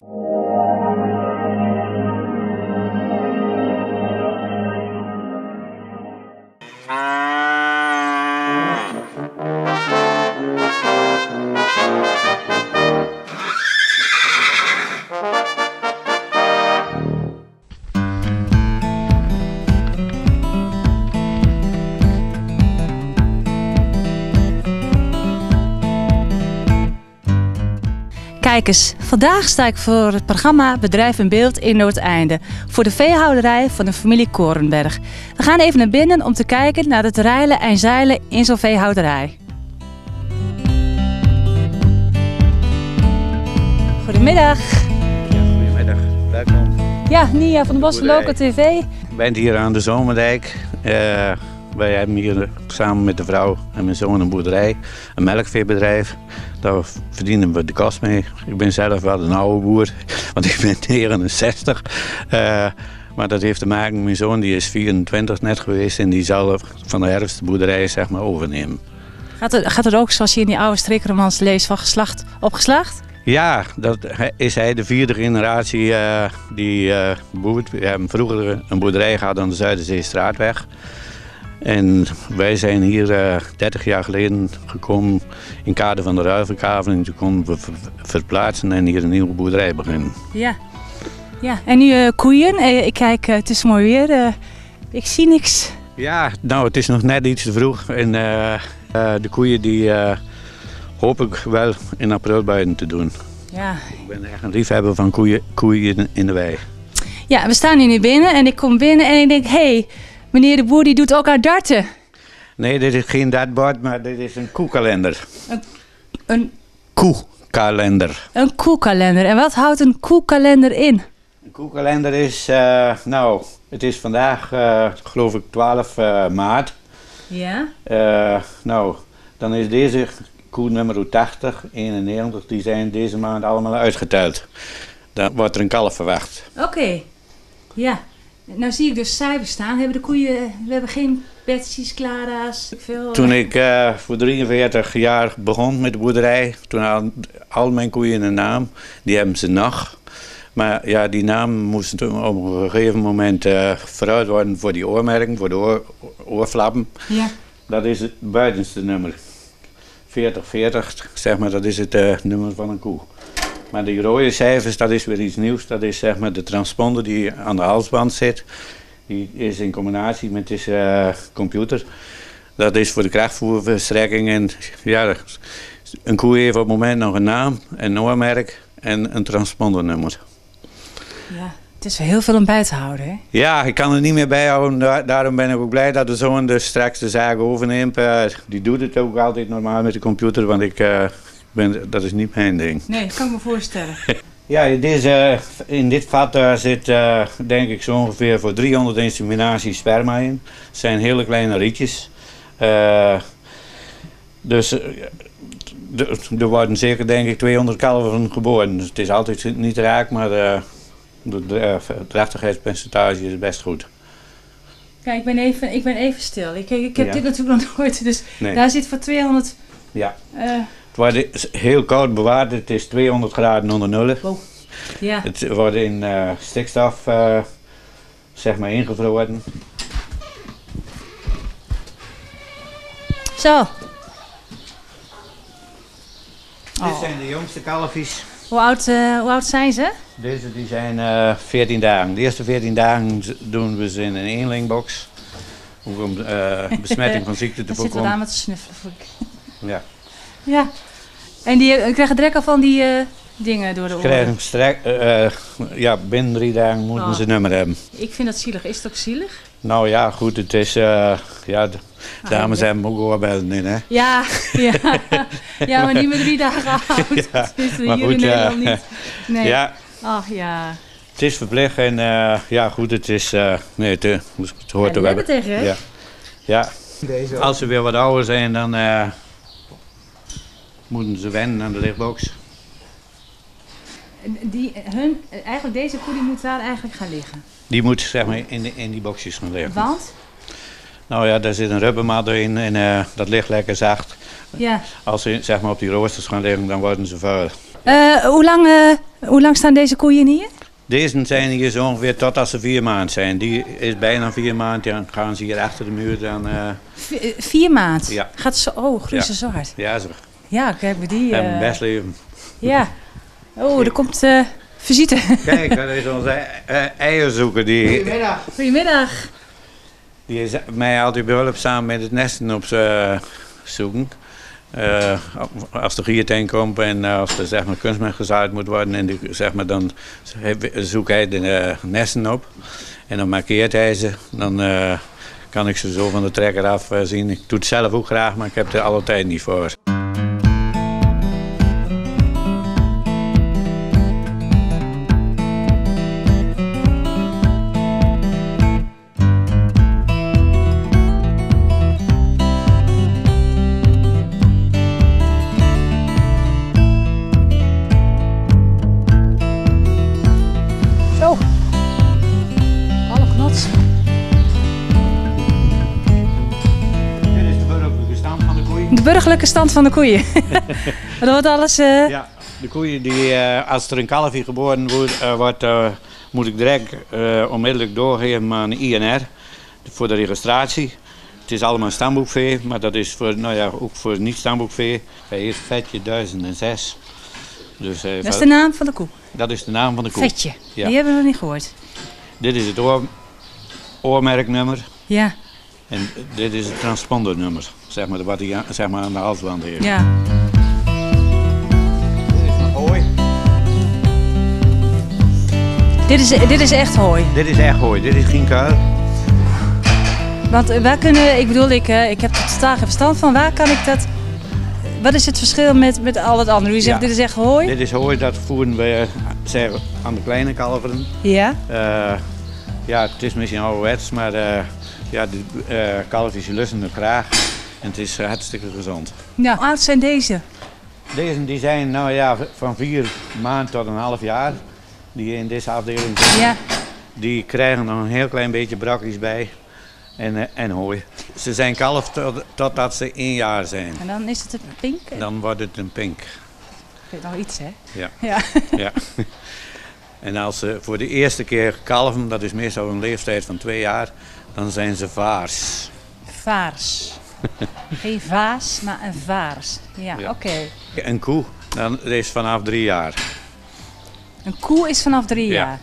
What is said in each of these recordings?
Kijk eens, vandaag sta ik voor het programma Bedrijf in Beeld in Noordeinde. Voor de veehouderij van de familie Korenberg. We gaan even naar binnen om te kijken naar het rijlen en zeilen in zo'n veehouderij. Goedemiddag. Goedemiddag, welkom. Ja, Nia van de Bossen Local. TV. Ik ben hier aan de Zomerdijk. Eh, wij hebben hier samen met de vrouw en mijn zoon een boerderij, een melkveebedrijf. Daar verdienen we de kost mee. Ik ben zelf wel een oude boer, want ik ben 69. Eh, maar dat heeft te maken met mijn zoon, die is 24 net geweest en die zal van de herfst de boerderij zeg maar, overnemen. Gaat het, gaat het ook zoals je in die oude strikromans leest van geslacht op geslacht? Ja, dat is hij de vierde generatie eh, die eh boert. We hebben vroeger een boerderij gehad aan de Zuiderzeestraatweg. En wij zijn hier eh 30 jaar geleden gekomen in kader van de ruivelkavel. En toen konden we ver- verplaatsen en hier een nieuwe boerderij beginnen. Ja. Ja, en nu eh, koeien. Eh, ik kijk, eh, het is mooi weer. eh, ik zie niks. Ja, nou het is nog net iets te vroeg. En eh, eh, de koeien die eh, hoop ik wel in april buiten te doen. Ja. Ik ben echt een liefhebber van koeien, koeien in de wei. ja, we staan hier nu binnen en ik kom binnen en ik denk... hé, hey, meneer de boer die doet ook aan darten. Nee, dit is geen dartbord, maar dit is een koekalender. Een, Koekalender. een koekalender. En wat houdt een koekalender in? Een koekalender is, eh, nou, het is vandaag eh, geloof ik 12 eh, maart. Ja. Nou, dan is deze koe nummer 80, 91, die zijn deze maand allemaal uitgeteld. Dan wordt er een kalf verwacht. Oké. Ja. Nou zie ik dus cijfers staan. Hebben de koeien... We hebben geen Betsy's, Clara's, veel... Toen ik eh, voor 43 jaar begon met de boerderij, toen hadden al mijn koeien een naam. Die hebben ze nog. Maar ja, die naam moest toen op een gegeven moment eh vooruit worden voor die oormerking, voor de oor, oorflappen. Ja. Dat is het buitenste nummer. 4040, zeg maar, dat is het eh, nummer van een koe. Maar die rode cijfers, dat is weer iets nieuws. Dat is zeg maar de transponder die aan de halsband zit. Die is in combinatie met deze eh, computer. Dat is voor de krachtvoerverstrekking. En ja, een koe heeft op het moment nog een naam, een oormerk en een transpondernummer. ja. Het is heel veel om bij te houden, hè? Ja, ik kan er niet meer bijhouden. Da- daarom ben ik ook blij dat de zoon dus straks de zaak overneemt. Eh, die doet het ook altijd normaal met de computer, want ik, eh, ben, dat is niet mijn ding. Nee, dat kan ik me voorstellen. Ja, deze, in dit vat eh, zit eh, denk ik zo ongeveer voor 300 inseminaties sperma in. Het zijn hele kleine rietjes. Eh, dus eh, er worden zeker denk ik 200 kalveren geboren. Dus het is altijd niet raak, maar eh, de, de, eh, drachtigheidspercentage is best goed. Kijk, ik ben even, ik ben even stil. Ik, ik heb Ja. dit natuurlijk nog nooit. Dus Nee. daar zit voor 200... Ja. eh, wordt heel koud bewaard. Het is 200 graden onder nul. ja. Het wordt in eh, stikstof eh, zeg maar ingevroren. Zo. Dit Oh. zijn de jongste kalfjes. Hoe oud, eh, hoe oud zijn ze? Deze die zijn eh 14 dagen. De eerste 14 dagen doen we ze in een eenlingbox. Om eh, besmetting van ziekte te Dan zitten we daar voorkomen. met te snuffelen. ik. Ja. Ja. En die eh, krijgen direct al van die eh, dingen door de Ze oren. krijgen strek, eh, ja, binnen drie dagen moeten Oh. ze een nummer hebben. Ik vind dat zielig. Is het ook zielig? Nou ja, goed, het is... eh, ja, de dames ja. hebben ook oorbellen in, hè. Ja, ja. ja, maar niet met drie dagen oud. Ja, hier maar in goed, ja. Nederland niet. Nee. Ja, Ach ja. het is verplicht en eh, ja, goed, het is... eh, nee, het, het hoort ja er wel hebben tegen, hè? Ja. ja, Deze als ze weer wat ouder zijn, dan eh, moeten ze wennen aan de lichtbox. Die, hun, eigenlijk deze koe die moet daar eigenlijk gaan liggen. Die moet zeg maar in, de, in die boxjes gaan liggen. Want? Nou ja, daar zit een rubbermat in en eh, dat ligt lekker zacht. Ja. Als ze zeg maar op die roosters gaan liggen, dan worden ze vuil. Eh, hoe lang eh, Hoe lang staan deze koeien hier? Deze zijn hier zo ongeveer tot als ze vier maanden zijn. Die is bijna vier maanden, dan gaan ze hier achter de muur. Dan, uh... v vier maanden? Ja. Gaat ze, oh, groeien ze ja. zwart? Ja, zo. Ja, kijk bij die. Uh... best leven. Ja. Oh, er komt uh, visite. Kijk, dat is onze eierzoeker. Die... Goedemiddag. Goedemiddag. Die is mij altijd behulpzaam met het nesten op zoeken. Uh, als de gierteen komt en als er zeg maar, kunstmest gezaaid moet worden, en die, zeg maar, dan zoekt hij de uh, nesten op. En dan markeert hij ze. Dan uh, kan ik ze zo van de trekker af zien. Ik doe het zelf ook graag, maar ik heb er alle tijd niet voor. De burgerlijke stand van de koeien. dat wordt alles... Uh... Ja, de koeien die, uh, als er een kalfje geboren wordt, uh, wordt moet ik direct onmiddellijk doorgeven aan INR voor de registratie. Het is allemaal stamboekvee, maar dat is voor, nou ja, ook voor niet-stamboekvee. Hij heeft vetje 1006. Dus, dat is de naam van de koe? Dat is de naam van de koe. Vetje, ja. die hebben we nog niet gehoord. Dit is het oor, oormerknummer. Ja. En dit is het transpondernummer, zeg maar, wat hij zeg maar, aan de halsband heeft. Ja. Dit is. Dit is, dit is echt hooi? Dit is echt hooi, dit is geen kuil. Want waar kunnen, ik bedoel, ik, ik heb er totaal geen verstand van, waar kan ik dat... Wat is het verschil met, met al het andere? U zegt Ja. dit is echt hooi? Dit is hooi, dat voeren we zeg, aan de kleine kalveren. Ja. Uh, ja, het is misschien ouderwets, maar uh, ja, de uh, kalfjes lussen het graag. En het is hartstikke gezond. Nou, hoe oud zijn deze? Deze die zijn nou ja, van vier maanden tot een half jaar. Die in deze afdeling zitten. Ja. Die krijgen nog een heel klein beetje brokjes bij. En, uh, en hooi. Ze zijn kalf tot, totdat ze één jaar zijn. En dan is het een pink? Dan wordt het een pink. Ik weet nog iets, hè? Ja. Ja. ja. En als ze voor de eerste keer kalven, dat is meestal een leeftijd van twee jaar, dan zijn ze vaars. Vaars. Geen vaas, maar een vaars. Ja, Ja. oké. Een koe, dan is vanaf drie jaar. Een koe is vanaf drie Ja. jaar.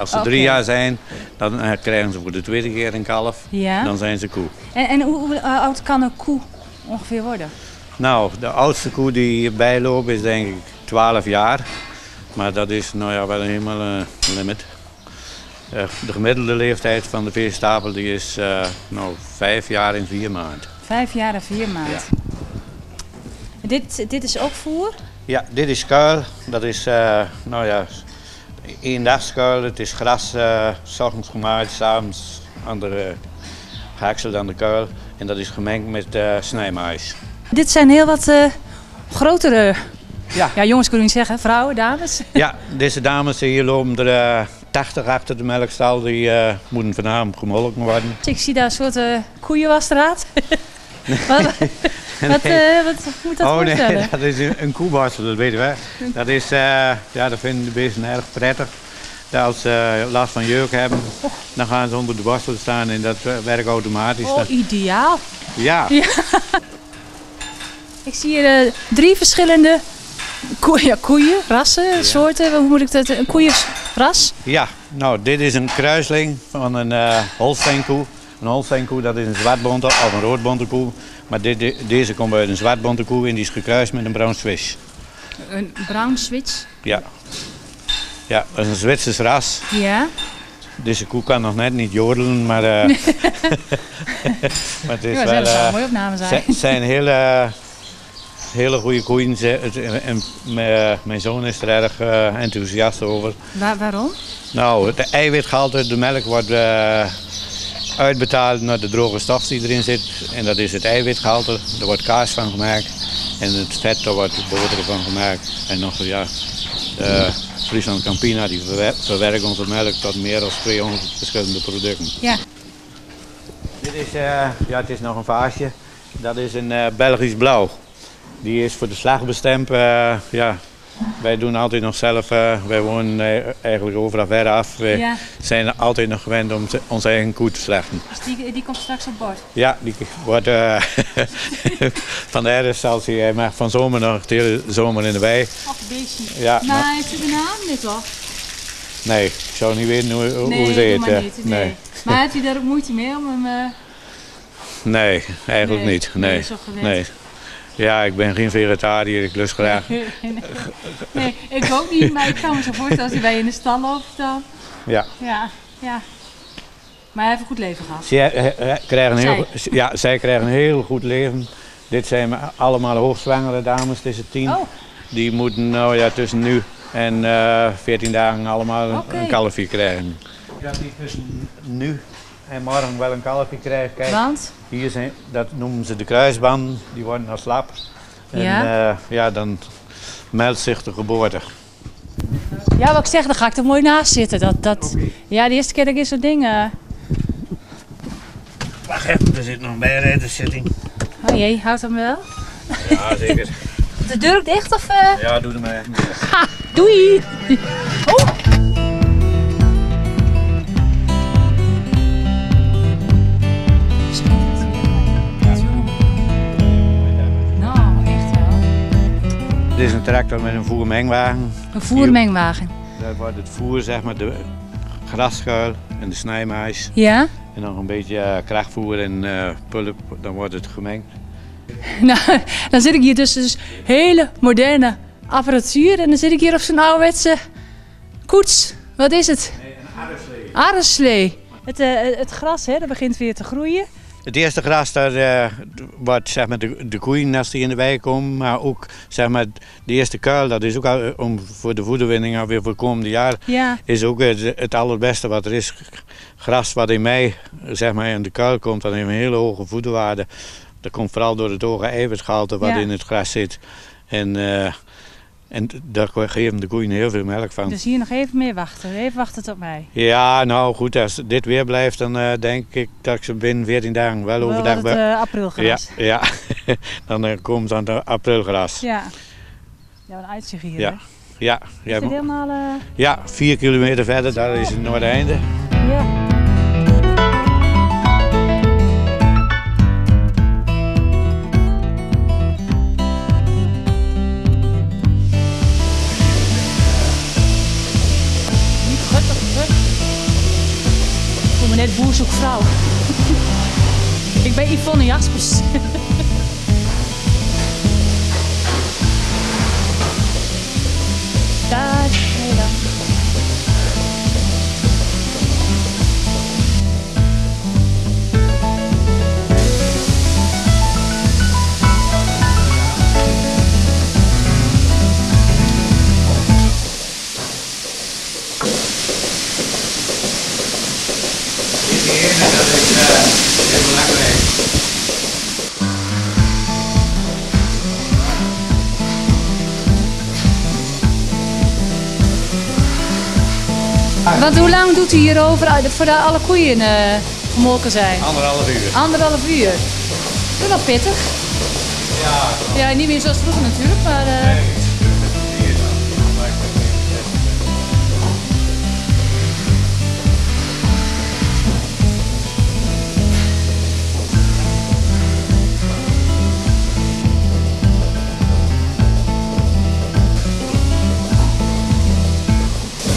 Als ze drie jaar zijn, dan eh, krijgen ze voor de tweede keer een kalf. Ja. Dan zijn ze koe. En, en hoe, hoe eh, oud kan een koe ongeveer worden? Nou, de oudste koe die hierbij loopt is denk ik 12 jaar. Maar dat is nou ja, wel helemaal een limit. Eh, de gemiddelde leeftijd van de veestapel die is eh, nou, vijf jaar en vier maanden. Vijf jaar en vier maanden. Dit, dit is ook voer? Ja, dit is kuil. Dat is, eh, nou ja, dagskuil. Het is gras, s ochtends gemaaid, s'avonds andere gehaakseld aan de kuil. En dat is gemengd met eh snijmais. Dit zijn heel wat grotere, Ja. ja jongens kunnen niet zeggen, vrouwen, dames. Ja, deze dames hier lopen er 80 achter de melkstal. Die eh, moeten vanavond gemolken worden. Ik zie daar een soort eh koeienwasstraat. wat, wat, eh, wat moet dat oh nee, dat is een, een dat weten we. Dat, is, ja, dat vinden de beesten erg prettig. Als ze last van jeuk hebben, dan gaan ze onder de borstel staan en dat werkt automatisch. Oh, Dat- ideaal. ja. Ik zie hier drie verschillende koeien, ja, koeien, rassen, soorten. Hoe moet ik dat? Een koeienras? Ja, nou, dit is een kruisling van een eh Holsteinkoe. Een Holsteinkoe, dat is een zwartbonte of een roodbonte koe. Maar dit, de- deze komt uit een zwartbonte koe en die is gekruist met een bruin Swiss. Een brown switch. Ja. Ja, dat is een Zwitsers ras. Ja. Deze koe kan nog net niet jodelen, maar, eh, maar het is Ja, wel... dat zou eh, een mooie opname zijn. Het zijn hele, hele goede koeien. En mijn- mijn zoon is er erg eh, enthousiast over. Waar, waarom? Nou, het eiwitgehalte de melk wordt eh, uitbetaald naar de droge stof die erin zit. En dat is het eiwitgehalte. Er wordt kaas van gemaakt. En het vet, daar wordt boter van gemaakt. En nog, ja, de Friesland Campina, die verwer- verwerkt onze melk tot meer dan 200 verschillende producten. Ja. Dit is, eh, ja, het is nog een vaasje. Dat is een eh, Belgisch blauw. Die is voor de slag bestemd. eh, ja, wij doen altijd nog zelf, eh, wij wonen eh, eigenlijk overal ver af. We Ja. zijn altijd nog gewend om te- onze eigen koe te slechten. Dus die, die komt straks op bord. Ja, die wordt van de herfst zal hij, mag van zomer nog de hele zomer in de wei. Ach, beestje. Ja, Maar heeft u de naam dit toch? Nee, ik zou niet weten hoe, hoe Nee, ze heet. maar niet. Nee. nee. Maar heeft u daar ook moeite mee om hem... nee, eigenlijk Nee, niet. nee, Nee. Ja, ik ben geen vegetariër, ik lust graag. nee, nee, ik ook niet, maar ik kan me zo voorstellen als hij bij je in de stal loopt dan. Ja. Ja, ja. Maar hij heeft een goed leven gehad. Zij, eh, eh, krijgen een heel, ja, zij krijgen een heel goed leven. Dit zijn maar allemaal hoogzwangere dames, tussen tien. Oh, Die moeten nou ja, tussen nu en eh 14 dagen allemaal een kalfje krijgen. Ja, die tussen nu en morgen wel een kalfje krijgen. Kijk, want? hier zijn, dat noemen ze de kruisbanden, die worden al slap. En Ja. eh, ja, dan meldt zich de geboorte. Ja, wat ik zeg, dan ga ik er mooi naast zitten. Dat, dat... Ja, de eerste keer dat ik in zo'n ding... Wacht even, er zit nog een bijrijderszitting. Oh jee, houdt hem wel? Ja, zeker. De deur ook dicht of... eh? Ja, doe er maar. Ha, doei! Dit is een tractor met een voermengwagen. Een voermengwagen. Daar wordt het voer, zeg maar, de grasschuil en de snijmais. Ja? En nog een beetje eh, krachtvoer en eh pulp, dan wordt het gemengd. Nou, dan zit ik hier tussen dus hele moderne apparatuur. En dan zit ik hier op zo'n ouderwetse koets. Wat is het? een aardeslee. Aardeslee. Het, eh, het gras, hè, dat begint weer te groeien. Het eerste gras, daar eh, wordt zeg maar, de, de koeien als die in de wei komen. Maar ook zeg maar, de eerste kuil, dat is ook al, eh, om, voor de voederwinning alweer voor het komende jaar. Ja. Is ook het, het allerbeste wat er is. Gras wat in mei zeg maar, in de kuil komt, dat heeft een hele hoge voederwaarde. Dat komt vooral door het hoge eiwitgehalte wat Ja. in het gras zit. En, eh, en daar geven de koeien heel veel melk van. Dus hier nog even mee wachten. Even wachten tot mij. Ja, nou goed, als dit weer blijft, dan eh, denk ik dat ik ze binnen 14 dagen wel Wel overdag het bij. eh, Ja, aprilgras. ja. dan eh, komt dan de aprilgras. Ja. Ja, een uitzicht hier. Ja. hè? Ja, Is ja, dit helemaal... ja, vier kilometer verder, daar is het Noordeinde. Zoekt vrouw. Ik ben Yvonne Jaspers. Want hoe lang doet u hierover uit- voordat alle koeien eh, gemolken zijn? Anderhalf uur. Anderhalf uur. Doe nog pittig. Ja, Ja, niet meer zoals vroeger natuurlijk, maar... eh,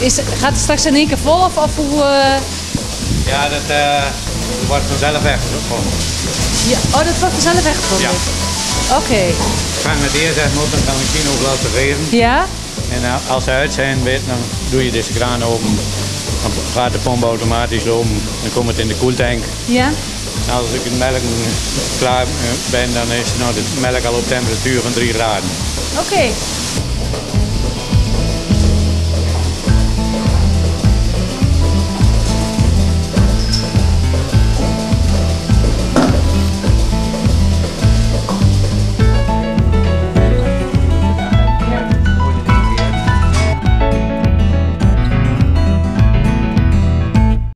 is, gaat het straks in één keer vol of, of hoe... eh, Ja, dat eh, wordt vanzelf weggevonden. ja, oh, dat wordt vanzelf weggevonden? Ja. Oké. Ik ga met eerst even op, dan kan ik zien hoeveel te geven. Ja? En eh, als ze uit zijn, weet, dan doe je deze kraan open. Dan gaat de pomp automatisch lopen. Dan komt het in de koeltank. Ja? En als ik de melk klaar ben, dan is nou de melk al op temperatuur van 3 graden. Oké.